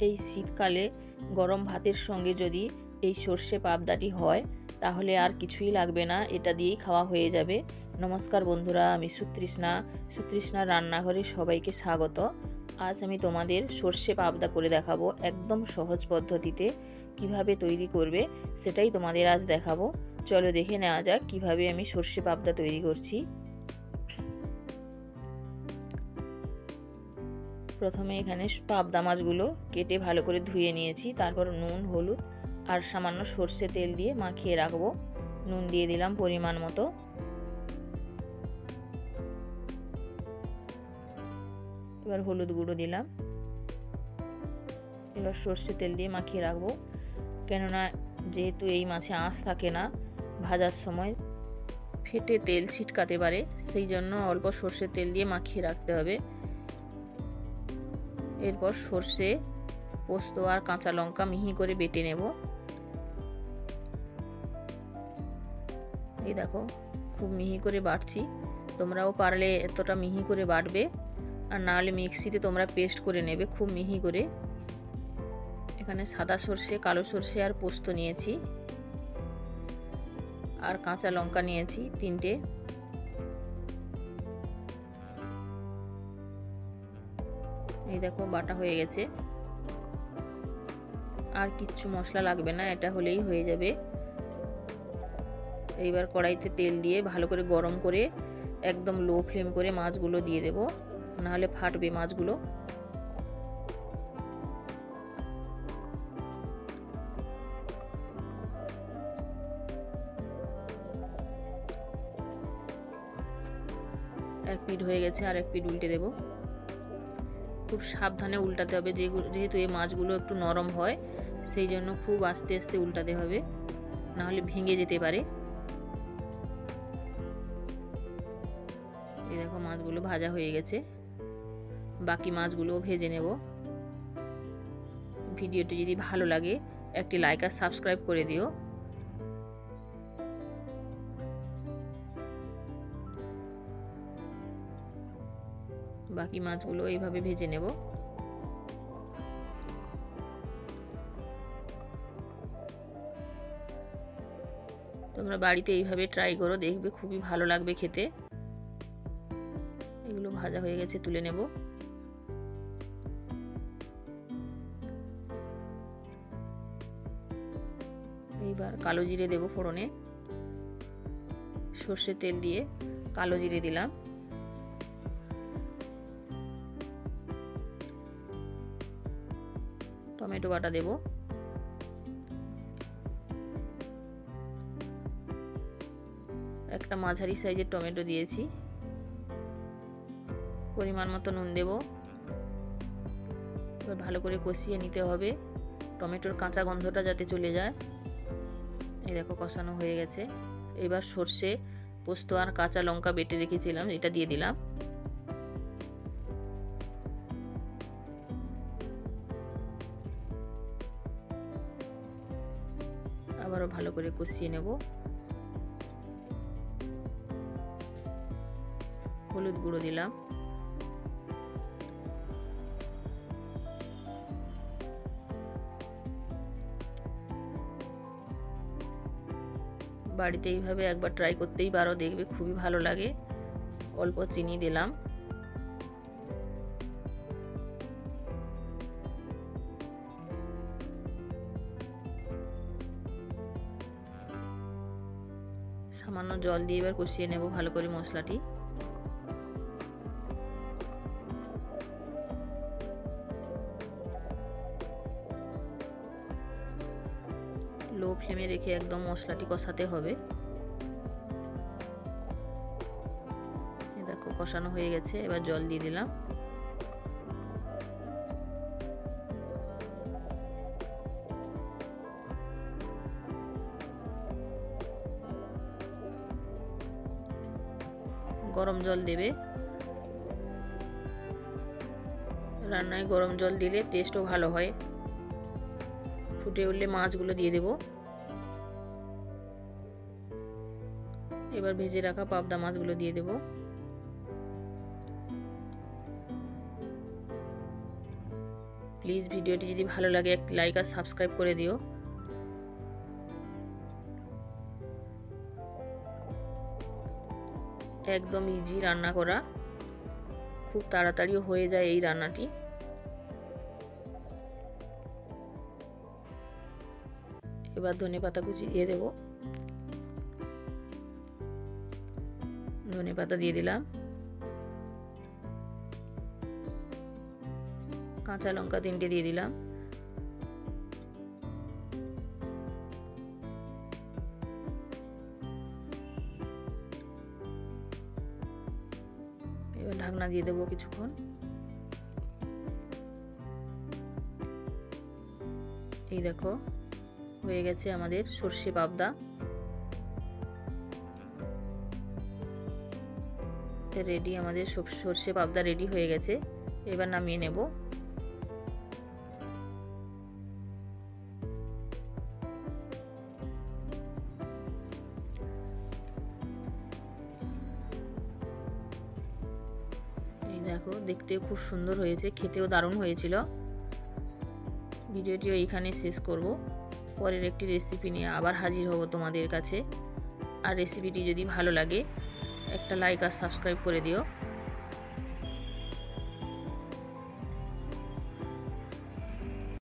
এই শীতকালে গরম ভাতের সঙ্গে যদি এই সর্ষে পাবদাটি হয়, তাহলে আর কিছুই লাগবে না, এটা দিয়েই খাওয়া হয়ে যাবে। নমস্কার বন্ধুরা, আমি সুতৃষ্ণা। সুতৃষ্ণা রান্নাঘরে সবাইকে স্বাগত। আজ আমি তোমাদের সর্ষে পাবদা করে দেখাবো একদম সহজ পদ্ধতিতে কীভাবে তৈরি করবে, সেটাই তোমাদের আজ দেখাবো। চলো দেখে নেওয়া যাক কীভাবে আমি সর্ষে পাবদা তৈরি করছি। প্রথমে এখানে পাবদা মাছগুলো কেটে ভালো করে ধুয়ে নিয়েছি। তারপর নুন, হলুদ আর সামান্য সর্ষে তেল দিয়ে মাখিয়ে রাখব। নুন দিয়ে দিলাম পরিমাণ মতো। এবার হলুদ গুঁড়ো দিলাম। এবার সর্ষে তেল দিয়ে মাখিয়ে রাখব। কেননা যেহেতু এই মাছে আঁশ থাকে না, ভাজার সময় ফেটে তেল ছিটকাতে পারে, সেই জন্য অল্প সর্ষের তেল দিয়ে মাখিয়ে রাখতে হবে। এরপর সর্ষে, পোস্ত আর কাঁচা লঙ্কা মিহি করে বেটে নেব। এই দেখো, খুব মিহি করে বাটছি। তোমরাও পারলে এতটা মিহি করে বাটবে। আর নাহলে মিক্সিতে তোমরা পেস্ট করে নেবে খুব মিহি করে। এখানে সাদা সর্ষে, কালো সর্ষে আর পোস্ত নিয়েছি। আর কাঁচা লঙ্কা নিয়েছি তিনটে। এই দেখো, বাটা হয়ে গেছে। আর কিচ্ছু মশলা লাগবে না, এটা হলেই হয়ে যাবে। এইবার কড়াইতে তেল দিয়ে ভালো করে গরম করে একদম লো ফ্লেম করে মাছগুলো দিয়ে দেব। নাহলে ফাটবে মাছগুলো। এক পিঠ হয়ে গেছে, আর এক পিঠ উল্টে দেবো। খুব সাবধানে উল্টাতে হবে যেহেতু এই মাছগুলো একটু নরম হয়, সেই জন্য খুব আস্তে আস্তে উল্টাতে হবে, নাহলে ভেঙে যেতে পারে। এই দেখো মাছগুলো ভাজা হয়ে গেছে, বাকি মাছগুলোও ভেজে নেব। ভিডিওটি যদি ভালো লাগে, একটি লাইক আর সাবস্ক্রাইব করে দিও। বাকি মাছগুলো এইভাবে ভেজে নেব। তোমরা বাড়িতে এইভাবে ট্রাই করো, দেখবে খুবই ভালো লাগবে খেতে। এগুলো ভাজা হয়ে গেছে, তুলে নেব। এইবার কালো জিরে দেব ফোড়নে। সর্ষের তেল দিয়ে কালো জিরে দিলাম। টমেটো বাটা দেব। একটা মাঝারি সাইজের টমেটো দিয়েছি। পরিমাণ মতো নুন দেব। এবার ভালো করে কষিয়ে নিতে হবে। টমেটোর কাঁচা গন্ধটা যাতে চলে যায়। এই দেখো কষানো হয়ে গেছে। এবার সর্ষে, পোস্ত আর কাঁচা লঙ্কা বেটে রেখেছিলাম, এটা দিয়ে দিলাম। আবারও ভালো করে কষিয়ে নেব। হলুদ গুঁড়ো দিলাম। বাড়িতে এইভাবে একবার ট্রাই করতেই পারো, দেখবে খুবই ভালো লাগে। অল্প চিনি দিলাম। সামান্য জল দিয়ে এবার কষিয়ে নেব ভালো করে মশলাটি। লো ফ্লেমে রেখে একদম মশলাটি কষাতে হবে। দেখো, কষানো হয়ে গেছে, এবার জল দিয়ে দিলাম। গরম জল দেবে। রান্নায় গরম জল দিলে টেস্টও ভালো হয়। ফুটে উঠলে মাছগুলো দিয়ে দেব। এবার ভেজে রাখা পাবদা মাছগুলো দিয়ে দেব। প্লিজ ভিডিওটি যদি ভালো লাগে, এক লাইক আর সাবস্ক্রাইব করে দিও। একদম ইজি রান্না করা। খুব তাড়াতাড়ি হয়ে যায় এই রান্নাটি। এবার ধনে পাতা কুচি দিয়ে দেব। ধনে পাতা দিয়ে দিলাম। কাঁচা লঙ্কা তিনটে দিয়ে দিলাম। ঢাকনা দিয়ে দেবো কিছুক্ষণ। এই দেখো, হয়ে গেছে আমাদের সর্ষে পাবদা। রেডি, আমাদের সর্ষে পাবদা রেডি হয়ে গেছে। এবার নামিয়ে নেব। দেখো, দেখতে খুব সুন্দর হয়েছে, খেতেও দারুণ হয়েছিল। ভিডিওটিও এইখানে শেষ করব। পরের একটি রেসিপি নিয়ে আবার হাজির হব তোমাদের কাছে। আর রেসিপিটি যদি ভালো লাগে, একটা লাইক আর সাবস্ক্রাইব করে দিও।